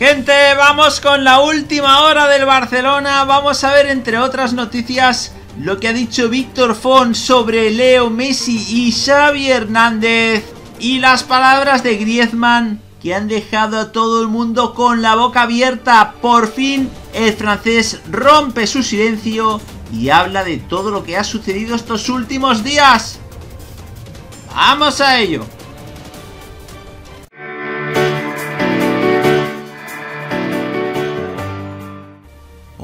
Gente, vamos con la última hora del Barcelona. Vamos a ver, entre otras noticias, lo que ha dicho Víctor Font sobre Leo Messi y Xavi Hernández. Y las palabras de Griezmann que han dejado a todo el mundo con la boca abierta. Por fin, el francés rompe su silencio y habla de todo lo que ha sucedido estos últimos días. ¡Vamos a ello!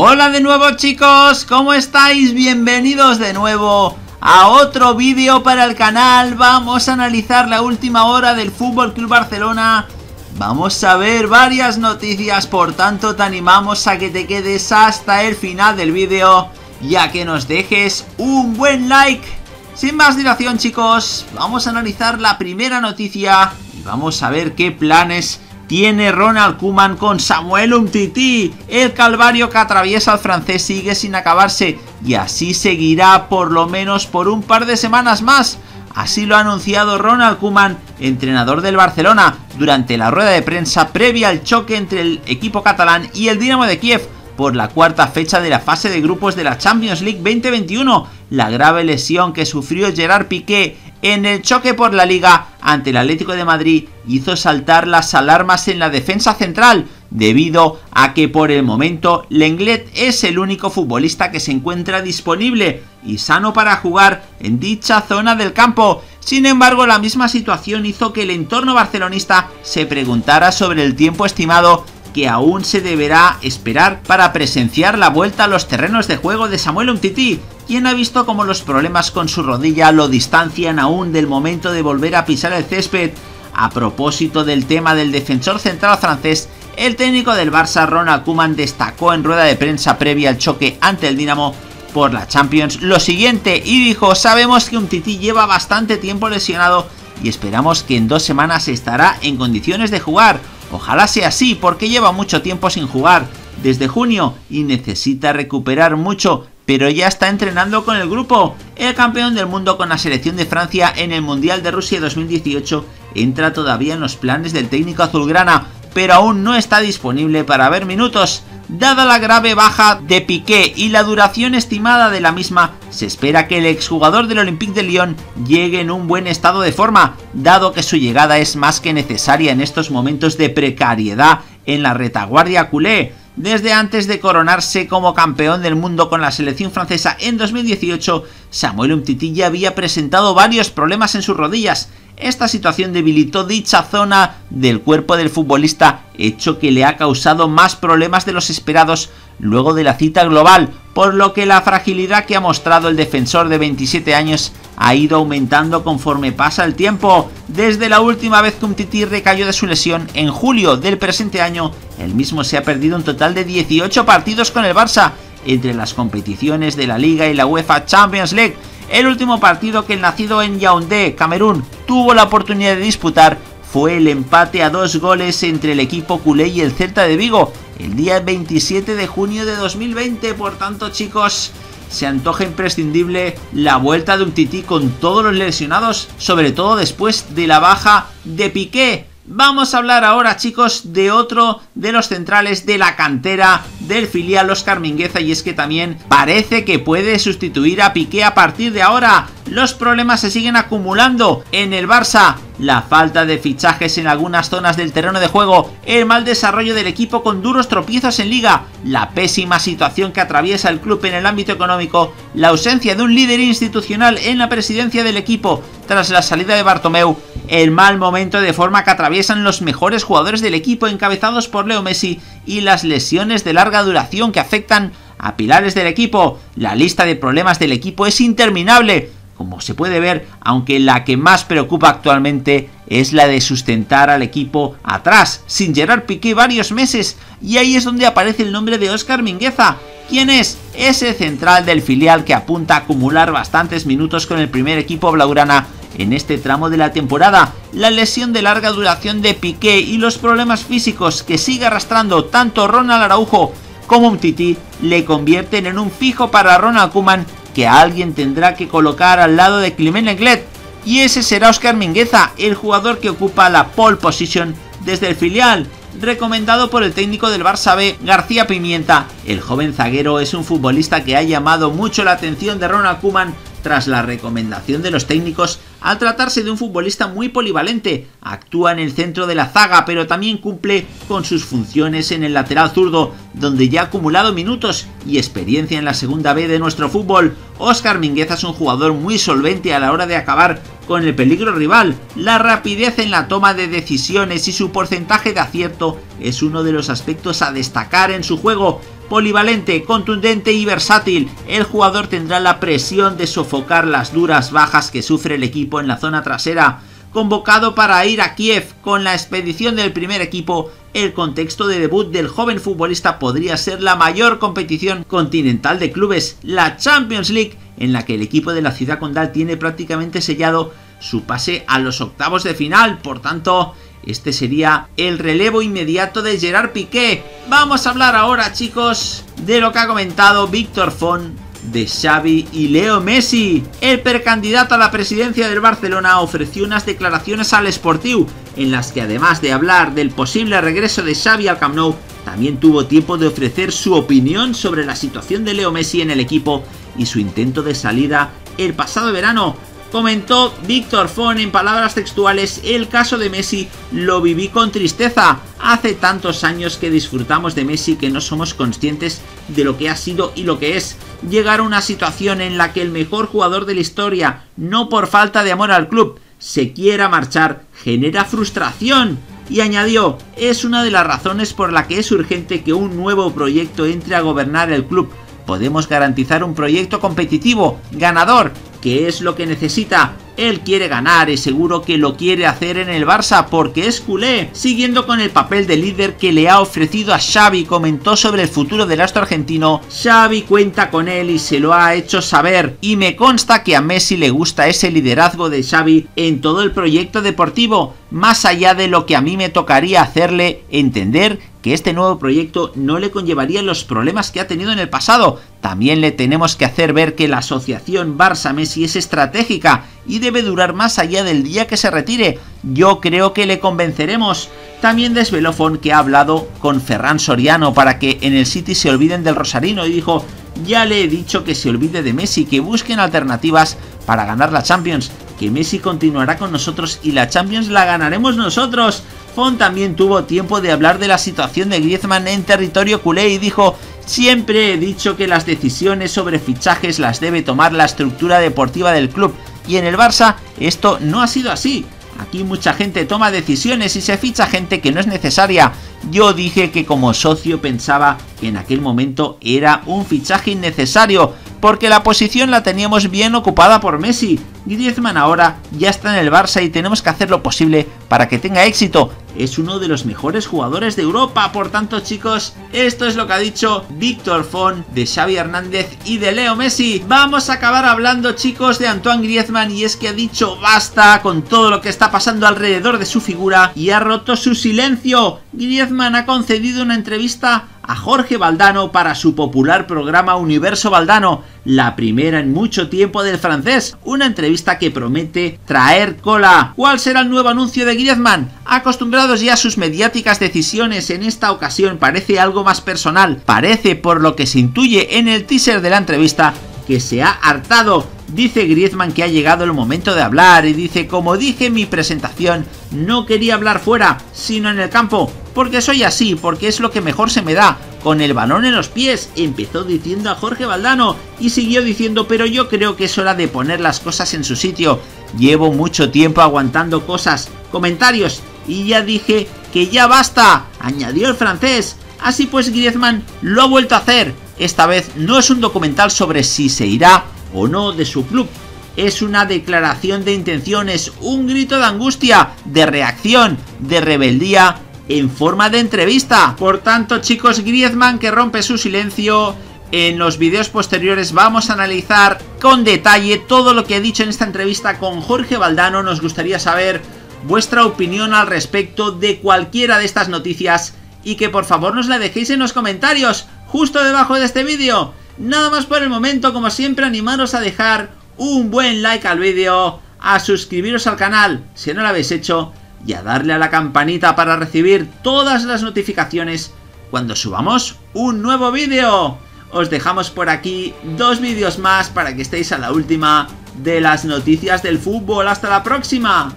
Hola de nuevo chicos, ¿cómo estáis? Bienvenidos de nuevo a otro vídeo para el canal. Vamos a analizar la última hora del Fútbol Club Barcelona. Vamos a ver varias noticias, por tanto te animamos a que te quedes hasta el final del vídeo y a que nos dejes un buen like. Sin más dilación chicos, vamos a analizar la primera noticia y vamos a ver qué planes tiene Ronald Koeman con Samuel Umtiti. El calvario que atraviesa el francés sigue sin acabarse y así seguirá por lo menos por un par de semanas más. Así lo ha anunciado Ronald Koeman, entrenador del Barcelona, durante la rueda de prensa previa al choque entre el equipo catalán y el Dinamo de Kiev por la cuarta fecha de la fase de grupos de la Champions League 2021. La grave lesión que sufrió Gerard Piqué en el choque por la liga ante el Atlético de Madrid hizo saltar las alarmas en la defensa central, debido a que por el momento Lenglet es el único futbolista que se encuentra disponible y sano para jugar en dicha zona del campo. Sin embargo, la misma situación hizo que el entorno barcelonista se preguntara sobre el tiempo estimado que aún se deberá esperar para presenciar la vuelta a los terrenos de juego de Samuel Umtiti, quien ha visto como los problemas con su rodilla lo distancian aún del momento de volver a pisar el césped. A propósito del tema del defensor central francés, el técnico del Barça Ronald Koeman destacó en rueda de prensa previa al choque ante el Dinamo por la Champions lo siguiente y dijo sabemos que Umtiti lleva bastante tiempo lesionado y esperamos que en dos semanas estará en condiciones de jugar Ojalá sea así porque lleva mucho tiempo sin jugar, desde junio, y necesita recuperar mucho, pero ya está entrenando con el grupo. El campeón del mundo con la selección de Francia en el Mundial de Rusia 2018 entra todavía en los planes del técnico azulgrana, pero aún no está disponible para ver minutos. Dada la grave baja de Piqué y la duración estimada de la misma, se espera que el exjugador del Olympique de Lyon llegue en un buen estado de forma, dado que su llegada es más que necesaria en estos momentos de precariedad en la retaguardia culé. Desde antes de coronarse como campeón del mundo con la selección francesa en 2018, Samuel Umtiti ya había presentado varios problemas en sus rodillas, esta situación debilitó dicha zona del cuerpo del futbolista, hecho que le ha causado más problemas de los esperados luego de la cita global, por lo que la fragilidad que ha mostrado el defensor de 27 años ha ido aumentando conforme pasa el tiempo. Desde la última vez que un tití recayó de su lesión en julio del presente año, el mismo se ha perdido un total de 18 partidos con el Barça entre las competiciones de la Liga y la UEFA Champions League el último partido que el nacido en Yaoundé, Camerún, tuvo la oportunidad de disputar fue el empate a dos goles entre el equipo culé y el Celta de Vigo el día 27 de junio de 2020. Por tanto, chicos, se antoja imprescindible la vuelta de un tití con todos los lesionados, sobre todo después de la baja de Piqué. Vamos a hablar ahora chicos de otro de los centrales de la cantera del filial Oscar Mingueza y es que también parece que puede sustituir a Piqué a partir de ahora. Los problemas se siguen acumulando en el Barça la falta de fichajes en algunas zonas del terreno de juego, el mal desarrollo del equipo con duros tropiezos en liga, la pésima situación que atraviesa el club en el ámbito económico, la ausencia de un líder institucional en la presidencia del equipo tras la salida de Bartomeu, el mal momento de forma que atraviesan los mejores jugadores del equipo encabezados por Leo Messi y las lesiones de larga duración que afectan a pilares del equipo. La lista de problemas del equipo es interminable, como se puede ver, aunque la que más preocupa actualmente es la de sustentar al equipo atrás, sin Gerard Piqué varios meses, y ahí es donde aparece el nombre de Oscar Mingueza, quien es ese central del filial que apunta a acumular bastantes minutos con el primer equipo blaugrana en este tramo de la temporada. La lesión de larga duración de Piqué y los problemas físicos que sigue arrastrando tanto Ronald Araujo como un Titi le convierten en un fijo para Ronald Koeman que alguien tendrá que colocar al lado de Clement Lenglet. Y ese será Oscar Mingueza, el jugador que ocupa la pole position desde el filial. recomendado por el técnico del Barça B, García Pimienta. El joven zaguero es un futbolista que ha llamado mucho la atención de Ronald Koeman tras la recomendación de los técnicos al tratarse de un futbolista muy polivalente. Actúa en el centro de la zaga, pero también cumple con sus funciones en el lateral zurdo, donde ya ha acumulado minutos y experiencia en la segunda B de nuestro fútbol. Oscar Mingueza es un jugador muy solvente a la hora de acabar con el peligro rival. La rapidez en la toma de decisiones y su porcentaje de acierto es uno de los aspectos a destacar en su juego Polivalente, contundente y versátil, el jugador tendrá la presión de sofocar las duras bajas que sufre el equipo en la zona trasera. Convocado para ir a Kiev con la expedición del primer equipo, el contexto de debut del joven futbolista podría ser la mayor competición continental de clubes, la Champions League, en la que el equipo de la ciudad condal tiene prácticamente sellado su pase a los octavos de final. Por tanto, este sería el relevo inmediato de Gerard Piqué. Vamos a hablar ahora, chicos, de lo que ha comentado Víctor Font de Xavi y Leo Messi. El precandidato a la presidencia del Barcelona ofreció unas declaraciones al Sportiu en las que además de hablar del posible regreso de Xavi al Camp Nou, también tuvo tiempo de ofrecer su opinión sobre la situación de Leo Messi en el equipo y su intento de salida el pasado verano Comentó Víctor Fon en palabras textuales, el caso de Messi lo viví con tristeza. Hace tantos años que disfrutamos de Messi que no somos conscientes de lo que ha sido y lo que es. Llegar a una situación en la que el mejor jugador de la historia, no por falta de amor al club, se quiera marchar, genera frustración. Y añadió, es una de las razones por la que es urgente que un nuevo proyecto entre a gobernar el club. Podemos garantizar un proyecto competitivo, ganador, que es lo que necesita. Él quiere ganar y seguro que lo quiere hacer en el Barça porque es culé. Siguiendo con el papel de líder que le ha ofrecido a Xavi, comentó sobre el futuro del astro argentino. Xavi cuenta con él y se lo ha hecho saber. Y me consta que a Messi le gusta ese liderazgo de Xavi en todo el proyecto deportivo, más allá de lo que a mí me tocaría hacerle entender que este nuevo proyecto no le conllevaría los problemas que ha tenido en el pasado. También le tenemos que hacer ver que la asociación Barça-Messi es estratégica y debe durar más allá del día que se retire. Yo creo que le convenceremos. También desveló Fon que ha hablado con Ferran Soriano para que en el City se olviden del Rosarino y dijo, ya le he dicho que se olvide de Messi, que busquen alternativas para ganar la Champions, que Messi continuará con nosotros y la Champions la ganaremos nosotros. Fon también tuvo tiempo de hablar de la situación de Griezmann en territorio culé y dijo, siempre he dicho que las decisiones sobre fichajes las debe tomar la estructura deportiva del club y en el Barça esto no ha sido así. Aquí mucha gente toma decisiones y se ficha gente que no es necesaria. Yo dije que como socio pensaba que en aquel momento era un fichaje innecesario, porque la posición la teníamos bien ocupada por Messi. Griezmann ahora ya está en el Barça y tenemos que hacer lo posible para que tenga éxito. Es uno de los mejores jugadores de Europa, por tanto chicos, esto es lo que ha dicho Víctor Fon de Xavi Hernández y de Leo Messi. Vamos a acabar hablando chicos de Antoine Griezmann y es que ha dicho basta con todo lo que está pasando alrededor de su figura y ha roto su silencio. Griezmann ha concedido una entrevista a Jorge Valdano para su popular programa Universo Valdano, la primera en mucho tiempo del francés, una entrevista que promete traer cola. ¿Cuál será el nuevo anuncio de Griezmann? Acostumbrados ya a sus mediáticas decisiones, en esta ocasión parece algo más personal, parece por lo que se intuye en el teaser de la entrevista que se ha hartado. Dice Griezmann que ha llegado el momento de hablar y dice, como dije en mi presentación, no quería hablar fuera, sino en el campo porque soy así, porque es lo que mejor se me da, con el balón en los pies, empezó diciendo a Jorge Valdano y siguió diciendo, pero yo creo que es hora de poner las cosas en su sitio. Llevo mucho tiempo aguantando cosas, comentarios, y ya dije que ya basta, añadió el francés. Así pues Griezmann lo ha vuelto a hacer. Esta vez no es un documental sobre si se irá o no de su club. Es una declaración de intenciones, un grito de angustia, de reacción, de rebeldía en forma de entrevista. Por tanto, chicos, Griezmann que rompe su silencio. En los vídeos posteriores vamos a analizar con detalle todo lo que he dicho en esta entrevista con Jorge Valdano. Nos gustaría saber vuestra opinión al respecto de cualquiera de estas noticias y que por favor nos la dejéis en los comentarios justo debajo de este vídeo. Nada más por el momento, como siempre, animaros a dejar un buen like al vídeo, a suscribiros al canal si no lo habéis hecho y a darle a la campanita para recibir todas las notificaciones cuando subamos un nuevo vídeo. Os dejamos por aquí dos vídeos más para que estéis a la última de las noticias del fútbol. ¡Hasta la próxima!